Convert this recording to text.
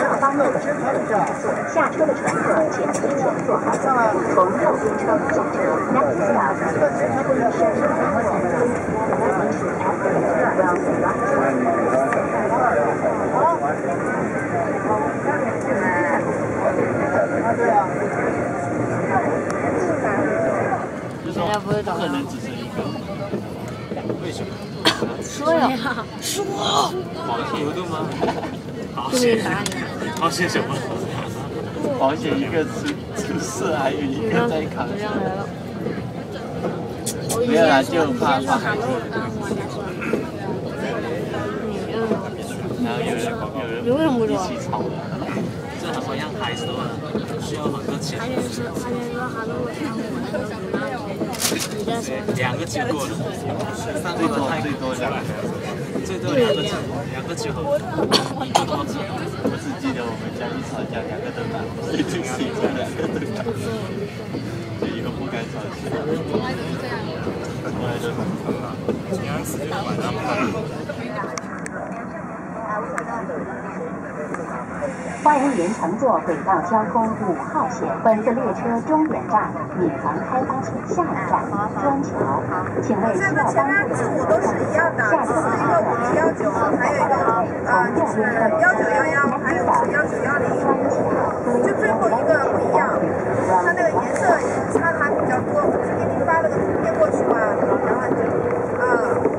下方路的乘客请坐，下车的乘客请提前做好准备。从右边车下车，Next stop, Station 人家不会找可能只剩一个，为什么？说呀，说，保险有的吗？保就险保险什么？保险一个出出事，还有一个在扛就。让来了。没有啦，就怕怕。然后有人有人你为什么不说一起吵的，这好像孩子的话需要很多钱。两个就够了，三个多最多两个，最多两个就两个就吵架两个都拿，所以这个事情两个都拿，所以以后不敢吵架。从来都是这样。从来都是这样。平安时就晚上欢迎您乘坐轨道交通五号线，本次列车终点站闵行开发区下一站砖桥，请为需要帮助的乘客下车。的乘客请提前做好准备。从右边车就最后一个不一样它那个颜色差的还比较多我是给你发了个图片过去嘛然后你就嗯。